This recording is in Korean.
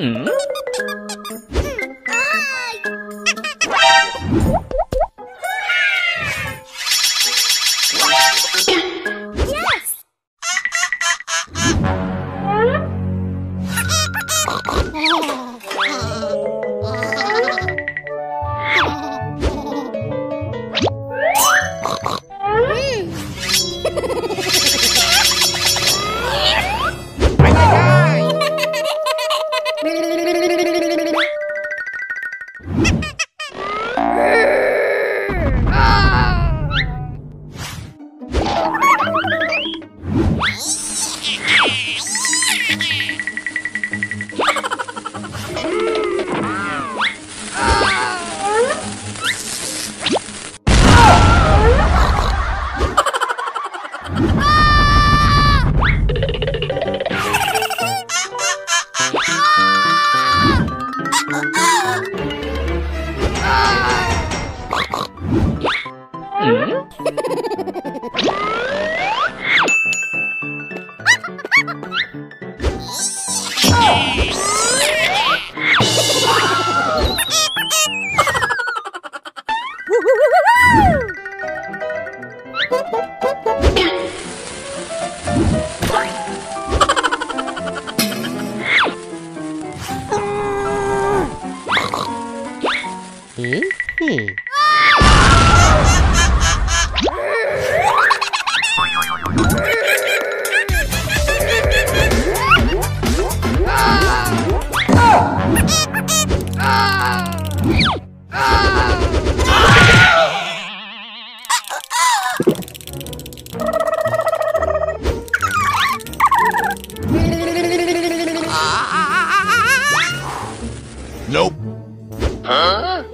Mm-hmm. Mm-hmm. Nope. Huh?